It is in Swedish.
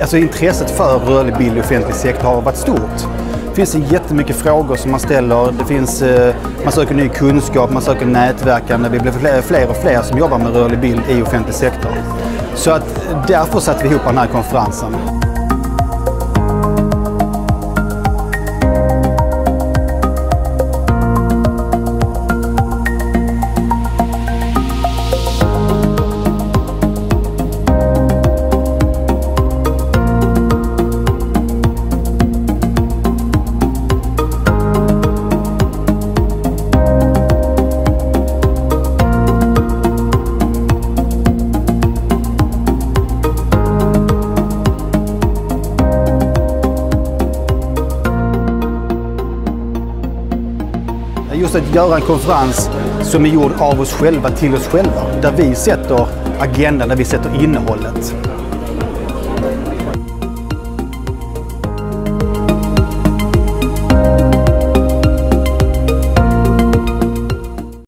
alltså intresset för rörlig bild i offentlig sektor har varit stort. Det finns jättemycket frågor som man ställer. Det finns, eh, man söker ny kunskap, man söker nätverkande. Vi blir fler, fler och fler som jobbar med rörlig bild i offentlig sektor. Så att därför satte vi ihop den här konferensen. Just att göra en konferens som är gjord av oss själva till oss själva. Där vi sätter agendan, där vi sätter innehållet.